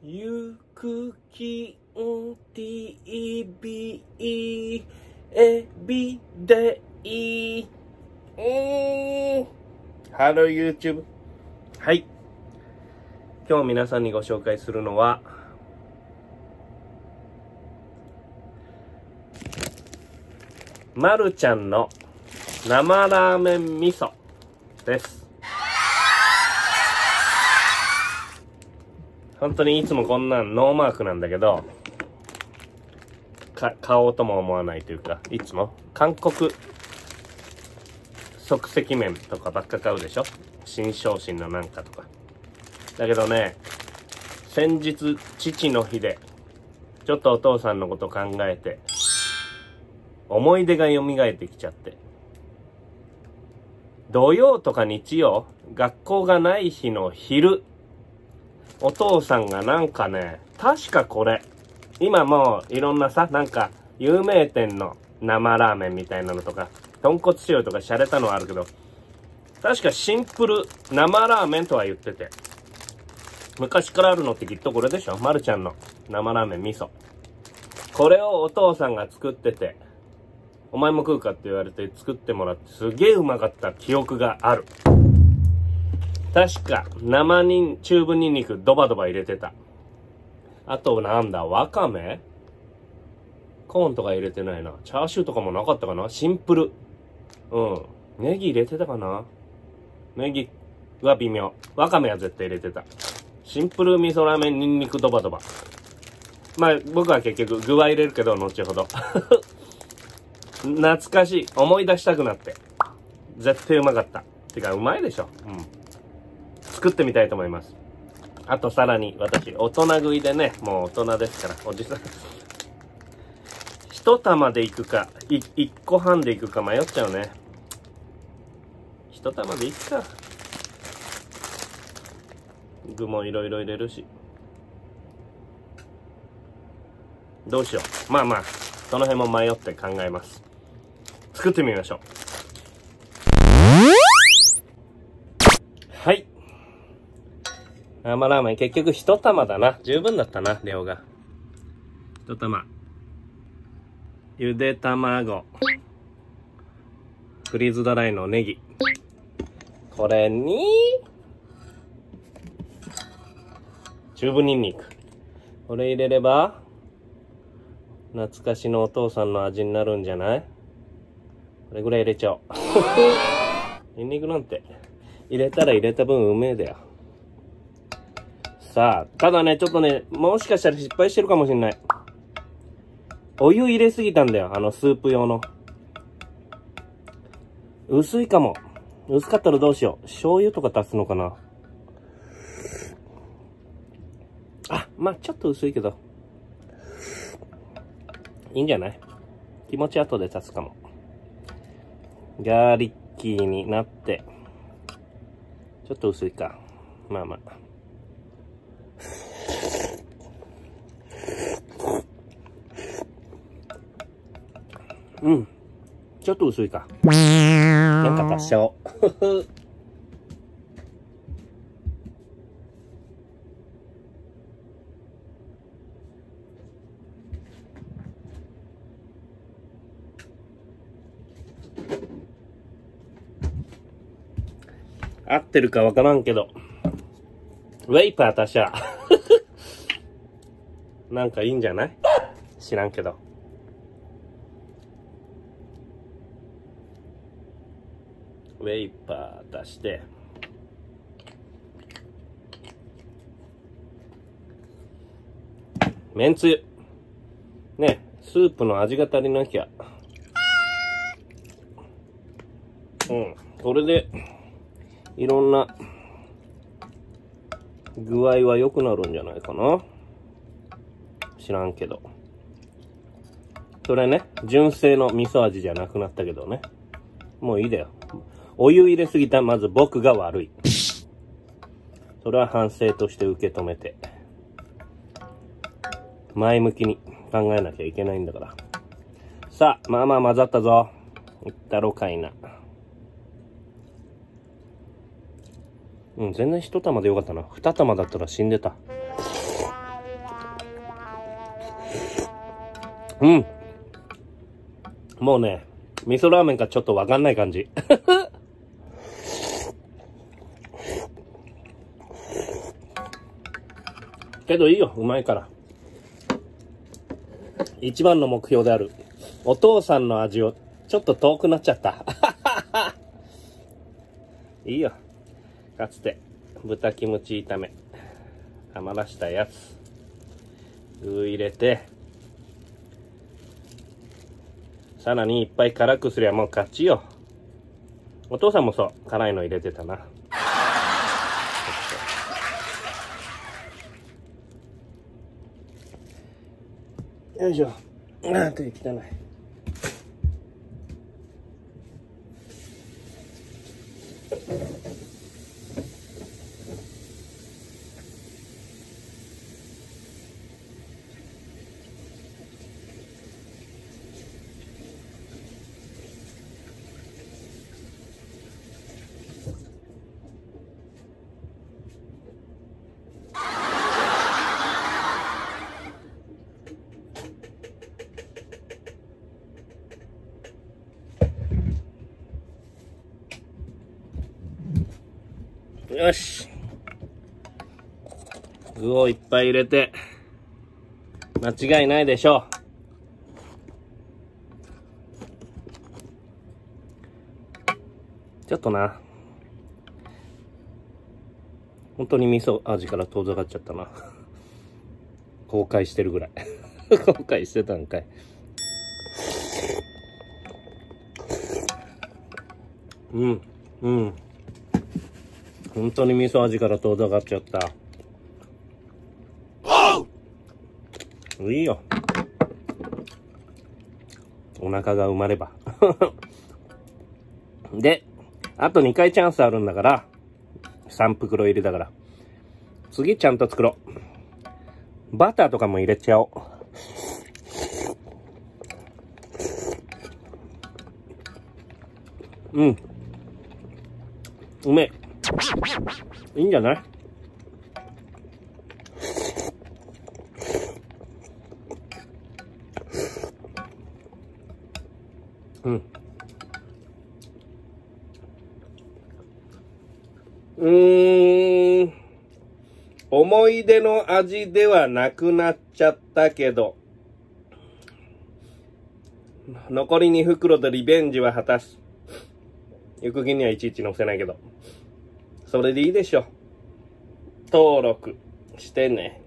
ユクキン TV everyday hello。YouTube. はい。今日皆さんにご紹介するのはマルちゃんの生ラーメン味噌です本当にいつもこんなんノーマークなんだけどか買おうとも思わないというかいつも？韓国即席麺とかばっか買うでしょ？新商品のなんかとか。だけどね先日父の日でちょっとお父さんのこと考えて思い出が蘇ってきちゃって。土曜とか日曜学校がない日の昼お父さんがなんかね確かこれ今もういろんなさなんか有名店の生ラーメンみたいなのとか豚骨塩とか洒落たのはあるけど確かシンプル生ラーメンとは言ってて昔からあるのってきっとこれでしょ？まるちゃんの生ラーメン味噌これをお父さんが作っててお前も食うかって言われて作ってもらってすげえうまかった記憶がある。確か生に、チューブニンニクドバドバ入れてた。あとなんだ、わかめ？コーンとか入れてないな。チャーシューとかもなかったかな？シンプル。うん。ネギ入れてたかな？ネギは微妙。わかめは絶対入れてた。シンプル味噌ラーメンニンニクドバドバ。まあ僕は結局具は入れるけど後ほど。懐かしい。思い出したくなって。絶対うまかった。てか、うまいでしょ。うん。作ってみたいと思います。あとさらに、私、大人食いでね、もう大人ですから、おじさん。一玉でいくか、い、一個半でいくか迷っちゃうね。一玉でいくか。具もいろいろ入れるし。どうしよう。まあまあ、その辺も迷って考えます。作ってみましょう。はい。生ラーメン結局一玉だな。十分だったな、量が。一玉。ゆで卵。フリーズドライのネギ。これに、チューブニンニク。これ入れれば、懐かしのお父さんの味になるんじゃない？これぐらい入れちゃおう。ニンニクなんて、入れたら入れた分うめえだよ。さ、ただね、ちょっとね、もしかしたら失敗してるかもしんない。お湯入れすぎたんだよ、あのスープ用の。薄いかも。薄かったらどうしよう。醤油とか足すのかな。あ、まあちょっと薄いけど。いいんじゃない？気持ち後で足すかも。ガーリッキーになって、ちょっと薄いか。まあまあ。うん。ちょっと薄いか。なんか足しちゃおう。合ってるかわからんけど。ウェイパー足しゃ。なんかいいんじゃない？知らんけど。ウェイパー足して。めんつゆ。ね、スープの味が足りなきゃ。うん。これで、いろんな具合は良くなるんじゃないかな。知らんけど。それね、純正の味噌味じゃなくなったけどね。もういいだよ。お湯入れすぎた、まず僕が悪い。それは反省として受け止めて、前向きに考えなきゃいけないんだから。さあ、まあまあ混ざったぞ。いったろかいな。うん、全然一玉でよかったな。二玉だったら死んでた。うん。もうね、味噌ラーメンかちょっとわかんない感じ。けどいいよ、うまいから。一番の目標である、お父さんの味を、ちょっと遠くなっちゃった。いいよ。かつて、豚キムチ炒め、余らしたやつ、具入れて、さらにいっぱい辛くすりゃもう勝ちよ。お父さんもそう、辛いの入れてたな。よいしょ。なんて汚い。よし。具をいっぱい入れて、間違いないでしょう。ちょっとな。本当に味噌味から遠ざかっちゃったな。後悔してるぐらい。後悔してたんかい。うん、うん。本当に味噌味から遠ざかっちゃった。いいよ。お腹が埋まれば。で、あと2回チャンスあるんだから、3袋入りだから。次ちゃんと作ろう。バターとかも入れちゃおう。うん。うめえ。いいんじゃない？うん。うん。思い出の味ではなくなっちゃったけど、残り2袋でリベンジは果たす。行く気にはいちいち載せないけど。それでいいでしょ。登録してね。